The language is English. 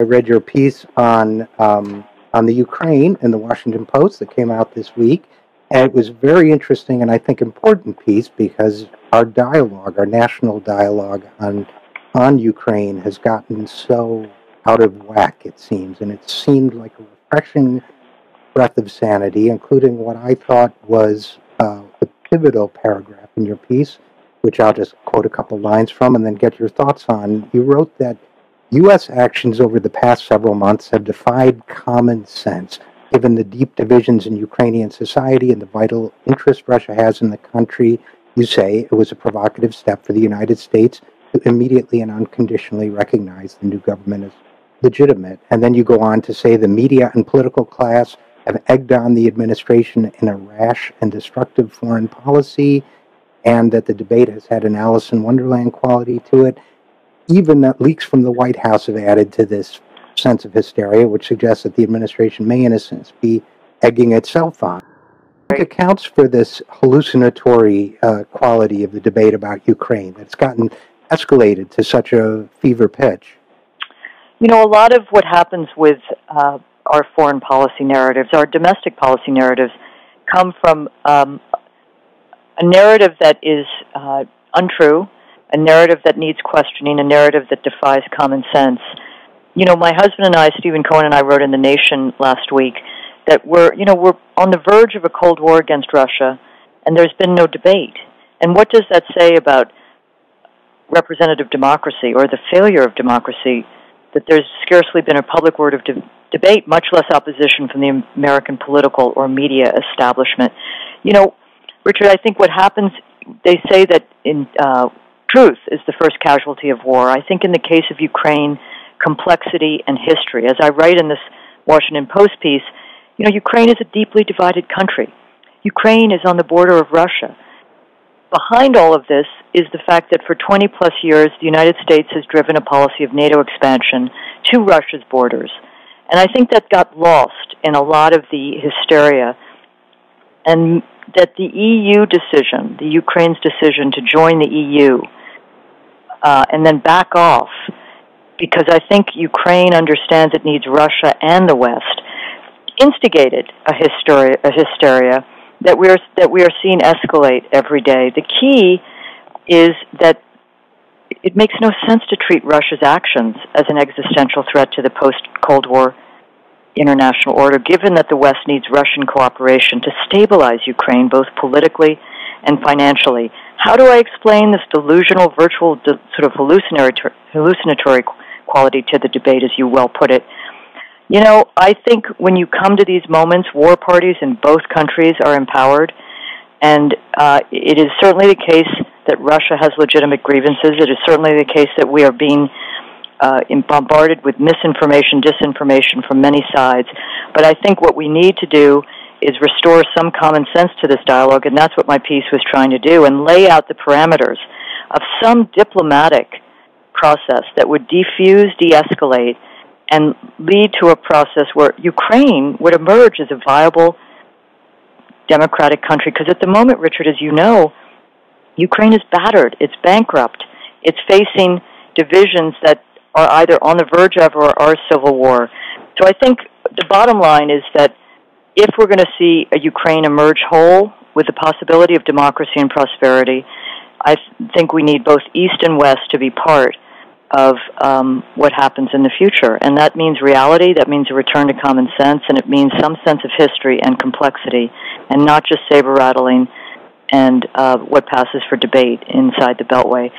I read your piece on um, on the Ukraine in the Washington Post that came out this week, and it was very interesting and I think important piece because our dialogue, our national dialogue on on Ukraine, has gotten so out of whack. It seems, and it seemed like a refreshing breath of sanity, including what I thought was uh, the pivotal paragraph in your piece, which I'll just quote a couple lines from and then get your thoughts on. You wrote that U.S. actions over the past several months have defied common sense, given the deep divisions in Ukrainian society and the vital interest Russia has in the country. You say it was a provocative step for the United States to immediately and unconditionally recognize the new government as legitimate. And then you go on to say the media and political class have egged on the administration in a rash and destructive foreign policy, and that the debate has had an Alice in Wonderland quality to it. Even that leaks from the White House have added to this sense of hysteria, which suggests that the administration may, in a sense, be egging itself on. Right. accounts for this hallucinatory uh, quality of the debate about Ukraine that's gotten escalated to such a fever pitch? You know, a lot of what happens with uh, our foreign policy narratives, our domestic policy narratives, come from um, a narrative that is uh, untrue, a narrative that needs questioning, a narrative that defies common sense. You know, my husband and I, Stephen Cohen and I, wrote in the Nation last week that we're, you know, we're on the verge of a cold war against Russia, and there's been no debate. And what does that say about representative democracy or the failure of democracy? That there's scarcely been a public word of de- debate, much less opposition from the American political or media establishment. You know, Richard, I think what happens, they say that in uh, truth is the first casualty of war. I think in the case of Ukraine, complexity and history. As I write in this Washington Post piece, you know, Ukraine is a deeply divided country. Ukraine is on the border of Russia. Behind all of this is the fact that for 20 plus years, the United States has driven a policy of NATO expansion to Russia's borders. And I think that got lost in a lot of the hysteria. And that the EU decision, the Ukraine's decision to join the EU, uh, and then back off, because I think Ukraine understands it needs Russia and the West, instigated a hysteria, a hysteria that we are that we are seeing escalate every day. The key is that it makes no sense to treat Russia's actions as an existential threat to the post Cold War international order, given that the West needs Russian cooperation to stabilize Ukraine both politically and financially. How do I explain this delusional, virtual, sort of hallucinatory, hallucinatory quality to the debate, as you well put it? You know, I think when you come to these moments, war parties in both countries are empowered, and uh, it is certainly the case that Russia has legitimate grievances. It is certainly the case that we are being uh, bombarded with misinformation, disinformation from many sides. But I think what we need to do is restore some common sense to this dialogue, and that's what my piece was trying to do, and lay out the parameters of some diplomatic process that would defuse, de escalate, and lead to a process where Ukraine would emerge as a viable democratic country. Because at the moment, Richard, as you know, Ukraine is battered, it's bankrupt, it's facing divisions that are either on the verge of or are civil war. So I think the bottom line is that if we're going to see a Ukraine emerge whole with the possibility of democracy and prosperity, I think we need both East and West to be part of um, what happens in the future. And that means reality, that means a return to common sense, and it means some sense of history and complexity, and not just saber rattling and uh, what passes for debate inside the Beltway.